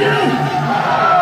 you.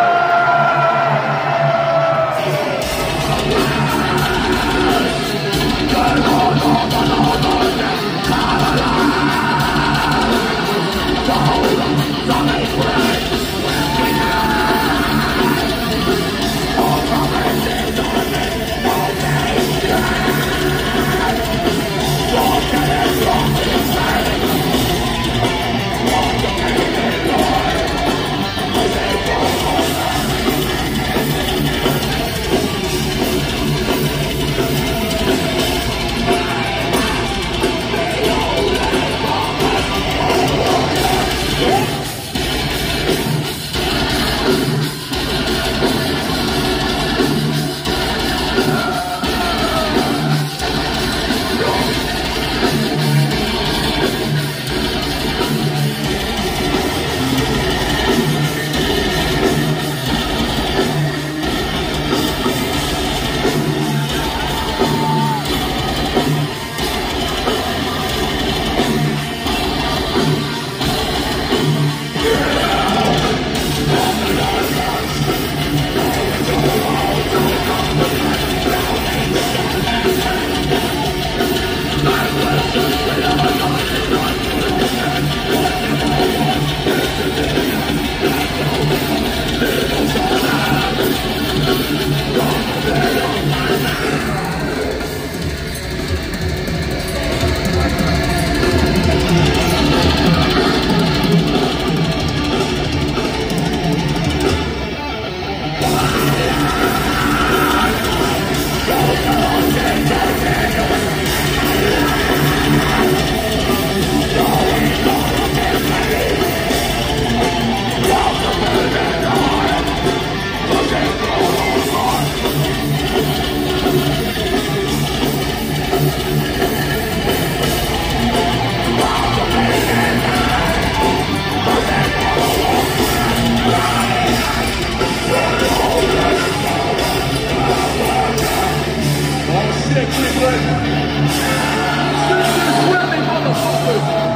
Exit, right? This is really motherfuckers.